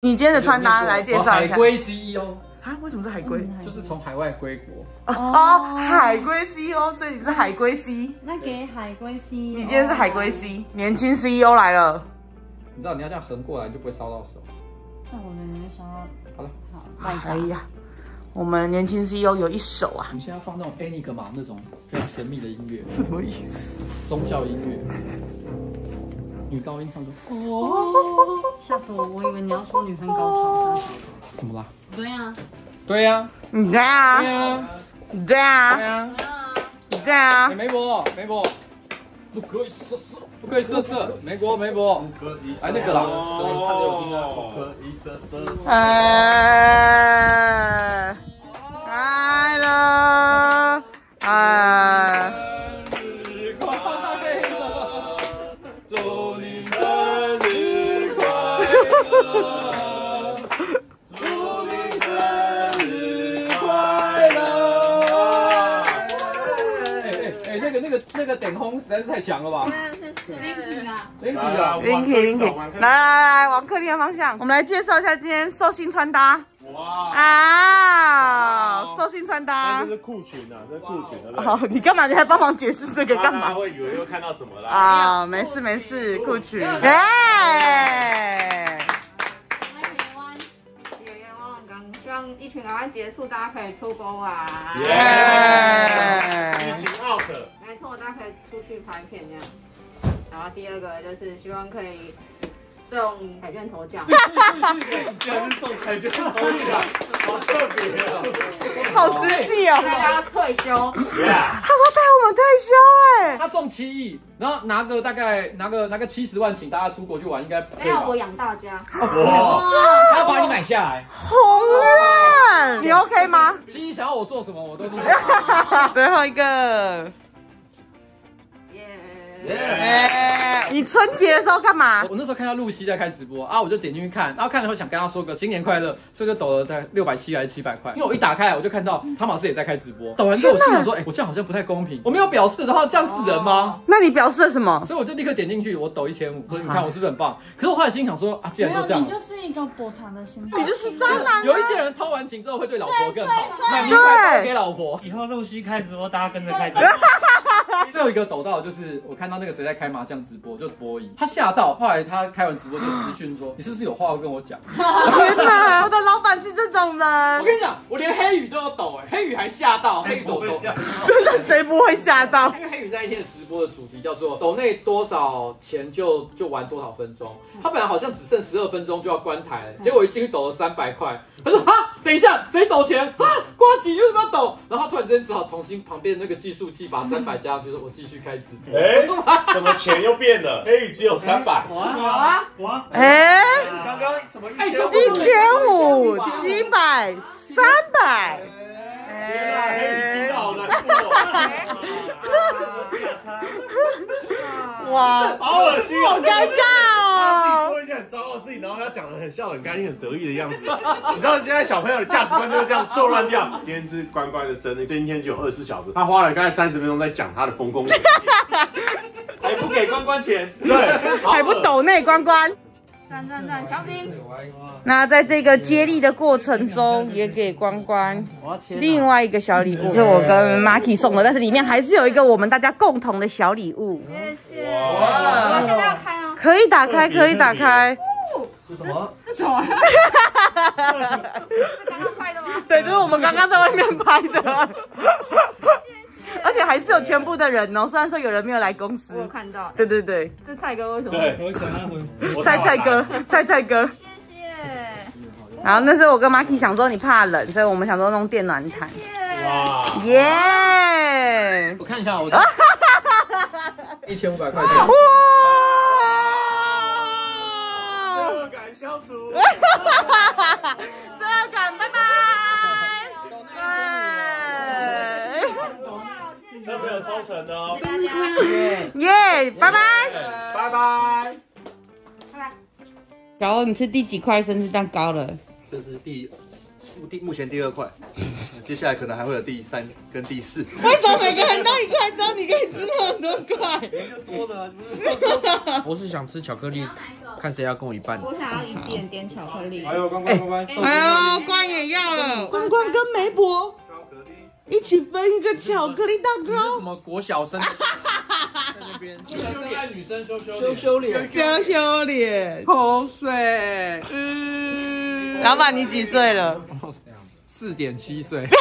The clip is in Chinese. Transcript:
你今天的穿搭来介绍一下。海归 CEO 啊？为什么是海归？就是从海外归国。哦，海归 CEO，所以你是海归 C。那给海归 C。你今天是海归 C，年轻 CEO 来了。你知道你要这样横过来，就不会烧到手。那我们没烧到。好了，好，哎呀，我们年轻 CEO 有一手啊。你现在放那种 Enigma 那种非常神秘的音乐，什么意思？宗教音乐，女高音唱歌。哦，吓死我！我以为你要说女生高潮啥什么啦？对呀，对呀，你对啊，对呀，对啊，对呀，对啊。梅博，梅博，不可以色色，不可以色色，梅博，梅博，来那个啦，昨天唱给我听啊，不可以色色。哎，那个点轰实在是太强了吧！林奇啊，林奇，林奇，来来来，往客厅的方向，我们来介绍一下今天寿星穿搭。哇啊！寿星穿搭，这是裤裙啊，这是裤裙的。哦，你干嘛？你还帮忙解释这个干嘛？会以为又看到什么了啊？没事没事，裤裙。哎！望疫情赶快结束，大家可以出国玩。耶！疫情 out。没错，大家可以出去拍片这样。然后第二个就是希望可以中彩券头奖。竟然是中彩券头奖，好特别啊！好实际哦。大家退休。他说带我们退休哎。他中七亿，然后拿个大概拿个拿个七十万，请大家出国去玩，应该没有我养大家。哇！他要把你买下来。宏愿，你 OK 吗？心怡想要我做什么，我都做。最后一个。耶耶！你春节的时候干嘛？我那时候看到露西在开直播啊，我就点进去看，然后看了后想跟他说个新年快乐，所以就抖了大概六百七还是七百块。因为我一打开，我就看到汤马斯也在开直播。抖完之后，我心想说，哎，我这样好像不太公平，我没有表示的话，这样是人吗？那你表示了什么？所以我就立刻点进去，我抖一千五，所以你看我是不是很棒？可是我后来心想说，啊，既然都这样，你就是一个补偿的心，你就是渣男。有一些人偷完情之后会对老婆更好，买名牌给老婆。以后露西开直播，大家跟着开直播。最后一个抖到就是我看到那个谁在开麻将直播，就是波姨，他吓到，后来他开完直播就私讯说，你是不是有话要跟我讲？天哪，我的老板是这种人。我跟你讲，我连黑羽都要抖哎，黑羽还吓到，黑羽抖抖。真的谁不会吓到？因 为黑羽那一天的直播的主题叫做抖内多少钱就就玩多少分钟，他本来好像只剩十二分钟就要关台了，结果一进去抖了三百块，他说啊，等一下谁抖钱啊？瓜喜你为什么要抖？然后突然之间只好重新旁边那个计数器把三百加上去，说我继续开直播。哎，怎么钱又变了？黑羽只有三百。哇哇！哎，刚刚什么？一千五、七百、三百。天哪，黑羽听到好难过。哇，好恶心，好尴尬哦。自己做一件很糟糕的事情，然后他讲的很笑、很开心、很得意的样子。你知道现在小朋友的价值观就是这样错乱掉。今天是关关的生日，今天只有二十四小时，他花了大概三十分钟在讲他的丰功伟业，还不给关关钱，对，还不抖内关关。赞赞赞，小兵。那在这个接力的过程中，也给关关另外一个小礼物，是我跟 Marky 送的，但是里面还是有一个我们大家共同的小礼物。谢谢。哇！现在要开哦？可以打开，可以打开。是什么？这什么？是刚刚拍的吗？对，这是我们刚刚在外面拍的。而且还是有全部的人哦，虽然说有人没有来公司。我有看到。对对对。这蔡哥为什么？对，蔡蔡哥，蔡蔡哥。谢谢。然后那时候我跟 Marky 想说你怕冷，所以我们想说弄电暖毯。哇！耶！我看一下，我 一千五百块钱。哇！恶感消除。罪恶感，拜拜。真没有抽成的哦。耶！拜拜。拜拜。拜拜。小欧，你吃第几块生日蛋糕了？这是第目第目前第二块，接下来可能还会有第三跟第四。为什么每个人都一块之后你可以吃那么多块？多的 我是想吃巧克力，看谁要跟我一半。我想要一点点巧克力。哎呦关关关关，哎呦，关也要了，关关跟梅博一起分一个巧克力蛋糕什。么国小生？在那边爱女生羞羞羞羞脸，羞羞脸，口水。嗯，老板你几岁了？四点七岁。